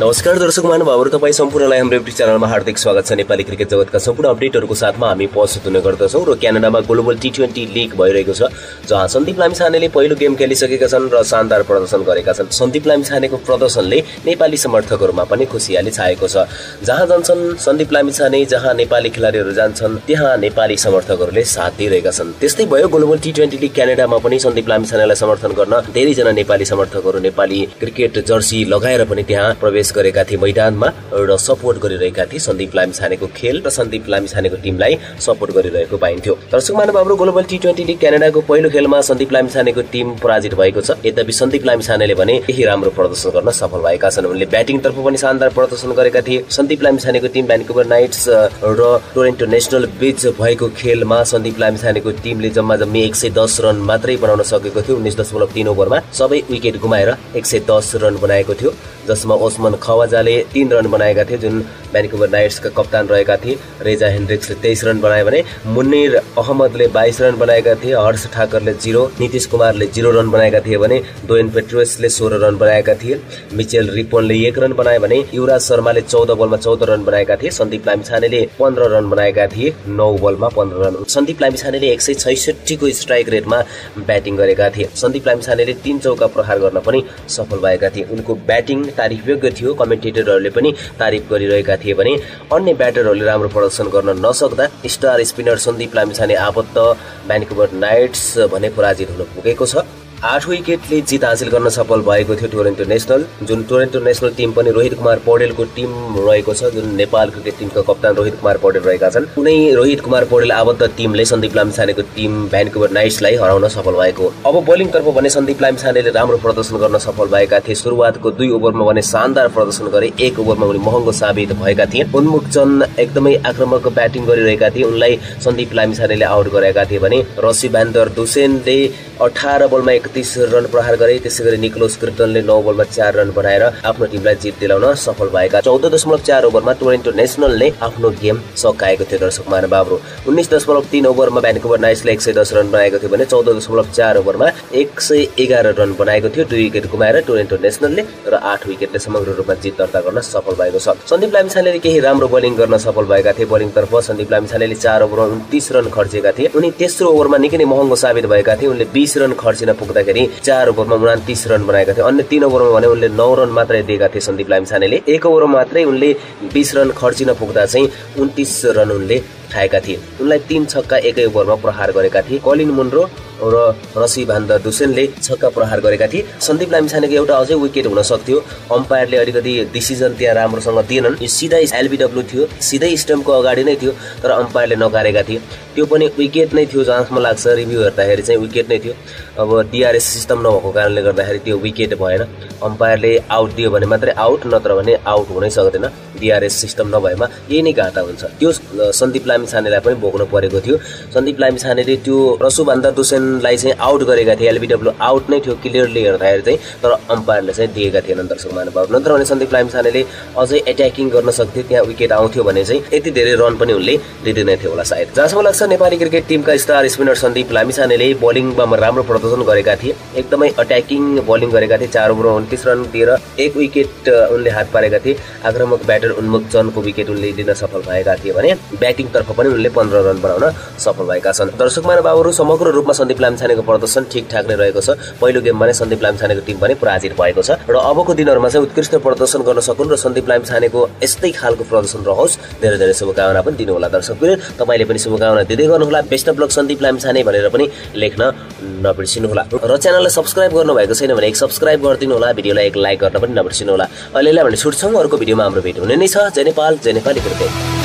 नमस्कार दर्शक महानुभावहरू तपाईँ सम्पूर्णलाई हाम्रो युट्युब च्यानलमा हार्दिक स्वागत छ। नेपाली क्रिकेट जगतका सम्पूर्ण अपडेटहरूको साथमा हामी प्रस्तुत हुने गर्दछौँ र क्यानाडामा ग्लोबल टी ट्वेन्टी लिग भइरहेको छ जहाँ सन्दीप लामिछानेले पहिलो गेम खेलिसकेका छन् र शानदार प्रदर्शन गरेका छन्। सन्दीप लामिछानेको प्रदर्शनले नेपाली समर्थकहरूमा पनि खुसियाली छाएको छ। जहाँ जान्छन् सन्दीप लामिछाने जहाँ नेपाली खेलाडीहरू जान्छन् त्यहाँ नेपाली समर्थकहरूले साथ दिइरहेका छन्। त्यस्तै भयो ग्लोबल टी ट्वेन्टी लिग क्यानाडामा पनि सन्दीप लामिछानेलाई समर्थन गर्न धेरैजना नेपाली समर्थकहरू नेपाली क्रिकेट जर्सी लगाएर पनि त्यहाँ प्रवेश प्रवेश गरेका थिए मैदानमा र सपोर्ट गरिरहेका थिए सन्दीप लामिछानेको खेल र सन्दीप लामिछानेको टिमलाई सपोर्ट गरिरहेको पाइन्थ्यो। दर्शक महानुभावहरू ग्लोबल टी ट्वेन्टी लिग क्यानाडाको पहिलो खेलमा सन्दीप लामिछानेको टिम पराजित भएको छ। यद्यपि सन्दीप लामिछानेले भने केही राम्रो प्रदर्शन गर्न सफल भएका छन्। उनले ब्याटिङतर्फ पनि शानदार प्रदर्शन गरेका थिए। सन्दीप लामिछानेको टिम भ्यान्कुभर नाइट्स र टोरेन्टो नेसनल बीच भएको खेलमा सन्दीप लामिछानेको टिमले जम्मा जम्मी एक सय दस रन मात्रै बनाउन सकेको थियो। उन्नाइस दशमलव तिन ओभरमा सबै विकेट गुमाएर एक सय दस रन बनाएको थियो। जसमा ओस्मान खवाजाले तीन रन बनाएका थिए जुन भ्यान्कुभर नाइट्सका कप्तान रहेका थिए। रेजा हेन्ड्रिक्सले तेइस रन बनाए भने मुन्निर अहमदले बाइस रन बनाएका थिए हर्ष ठाकरले जिरो नितिश कुमारले जिरो रन बनाएका थिए भने दोयन पेट्रोसले सोह्र रन बनाएका थिए। मिचेल रिपोनले एक रन बनाए भने युवराज शर्माले चौध बलमा चौध रन बनाएका थिए। सन्दीप लामिछानेले पन्ध्र रन बनाएका थिए। नौ बलमा पन्ध्र रन सन्दीप लामिछानेले एक सय छैसठीको स्ट्राइक रेटमा ब्याटिङ गरेका थिए। सन्दीप लामिछानेले तीन चौका प्रहार गर्न पनि सफल भएका थिए। उनको ब्याटिङ तारिफ योग्य थियो। कमेन्टेटरहरूले पनि तारिफ गरिरहेका थिए भने अन्य ब्याटरहरूले राम्रो प्रदर्शन गर्न नसक्दा स्टार स्पिनर सन्दीप लामिछाने आबद्ध भ्यान्कुभर नाइट्स भने पराजित हुन पुगेको छ। आठ विकेटले जित हासिल गर्न सफल भएको थियो टोरेन्टो नेसनल। जुन टोरेन्टो नेसनल टिम पनि रोहित कुमार पौडेलको टिम रहेको छ जुन नेपाल क्रिकेट टिमका कप्तान रोहित कुमार पौडेल रहेका छन्। कुनै रोहित कुमार पौडेल आबद्ध टिमले सन्दीप लामिछानेको टिम भ्यान्कुभर नाइट्सलाई हराउन सफल भएको। अब बोलिङतर्फ भने सन्दीप लामिछानेले राम्रो प्रदर्शन गर्न सफल भएका थिए। सुरुवातको दुई ओभरमा भने शानदार प्रदर्शन गरे एक ओभरमा उनी महँगो साबित भएका थिए। उन्मुख चन्द एकदमै आक्रमक ब्याटिङ गरिरहेका थिए। उनलाई सन्दीप लामिछानेले आउट गरेका थिए भने रसी ब्यान्डर दुसेनले अठार बलमा एकतिस रन प्रहार गरे त्यसै गरी निकोलस क्रिप्टनले नौ बलमा चार रन बनाएर आफ्नो टिमलाई जित दिलाउन सफल भएका चौध दशमलव चार ओभरमा टोरेन्टो नेसनलले आफ्नो गेम सकाएको थियो दर्शक महानुभावहरू उन्नाइस दशमलव तिन ओभरमा भ्यान्कुभर नाइट्सले एक सय दस रन बनाएको थियो भने चौध दशमलव चार ओभरमा एक सय एघार रन बनाएको थियो दुई विकेट गुमाएर टोरेन्टो नेसनलले र आठ विकेटले समग्र रूपमा जित दर्ता गर्न सफल भएको छ। सन्दीप लामिछानेले केही राम्रो बोलिङ गर्न सफल भएका थिए। बोलिङतर्फ सन्दीप लामिछानेले चार ओभरमा उन्तिस रन खर्चेका थिए। उनी तेस्रो ओभरमा निकै नै महँगो साबित भएका थिए। उनले बिस रन खर्चिन पुग्दाखेरि चार ओभरमा उनातिस रन बनाएका थिए। अन्य तीन ओभरमा भने उनले नौ रन मात्रै दिएका थिए सन्दीप लामिछानेले। एक ओभरमा मात्रै उनले बिस रन खर्चिन पुग्दा चाहिँ उन्तिस रन उनले उठाएका थिए। उनलाई तीन छक्का एकै ओभरमा प्रहार गरेका थिए। कलिन मुन्ड्रो र रसी भान्द दुसेनले छक्का प्रहार गरेका थिए। सन्दीप लामिछानेको एउटा अझै विकेट हुन सक्थ्यो। अम्पायरले अलिकति डिसिजन त्यहाँ राम्रोसँग दिएनन्। सिधै एलबिडब्ल्यू थियो। सिधै स्टम्पको अगाडि नै थियो तर अम्पायरले नकारेका थिए। त्यो पनि विकेट नै थियो जहाँसम्म लाग्छ। रिभ्यू हेर्दाखेरि चाहिँ विकेट नै थियो। अब डिआरएस सिस्टम नभएको कारणले गर्दाखेरि त्यो विकेट भएन। अम्पायरले आउट दियो भने मात्रै आउट नत्र भने आउट हुनै सक्दैन। डिआरएस सिस्टम नभएमा यही नै घाटा हुन्छ। त्यो सन्दीप लामी छानेलाई पनि भोग्नु परेको थियो। सन्दीप लामी छानेले त्यो रसुभन्दा दुसेनलाई चाहिँ आउट गरेका थिए एलबिडब्ल्यू आउट नै थियो क्लियरली हेर्दाखेरि चाहिँ तर अम्पायरले चाहिँ दिएका थिएनन् दर्शक महानुभाव नत्र भने सन्दीप लामी छानेले अझै एट्याकिङ गर्न सक्थे त्यहाँ विकेट आउँथ्यो भने चाहिँ यति धेरै रन पनि उनले दिँदैन थियो होला सायद। जहाँसम्म लाग्छ नेपाली क्रिकेट टिमका स्टार स्पिनर सन्दीप लामिछानेले बलिङमा राम्रो प्रदर्शन गरेका थिए। एकदमै अट्याकिङ बलिङ गरेका थिए चार ओभरमा उन्तिस रन दिएर एक विकेट उनले हात पारेका थिए। आक्रामक ब्याटर उन्मुख चनको विकेट उनले लिन सफल भएका थिए भने ब्याटिङतर्फ पनि उनले पन्ध्र रन बनाउन सफल भएका छन्। दर्शक महानुभावहरू समग्र रूपमा सन्दीप लामिछानेको प्रदर्शन ठिकठाक नै रहेको छ। पहिलो गेममा नै सन्दीप लामिछानेको टिम पनि पराजित भएको छ। र अबको दिनहरूमा चाहिँ उत्कृष्ट प्रदर्शन गर्न सकुन् र सन्दीप लामिछानेको यस्तै खालको प्रदर्शन रहोस्। धेरै धेरै शुभकामना पनि दिनुहोला दर्शक तपाईँले पनि शुभकामना दिँदै गर्नुहोला। Best of luck Sandeep Lamichhane भनेर पनि लेख्न नबिर्सिनुहोला। र च्यानललाई सब्सक्राइब गर्नुभएको छैन भने एक सब्सक्राइब गरिदिनु होला भिडियोलाई एक लाइक गर्न पनि नबिर्सिनु होला अहिलेलाई भने छुट्छौँ। अर्को भिडियोमा हाम्रो भेट हुने नै छ। जय नेपाल जय नेपाली क्रिकेट